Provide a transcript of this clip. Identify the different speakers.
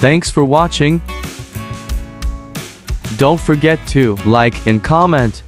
Speaker 1: Thanks for watching. Don't forget to like and comment.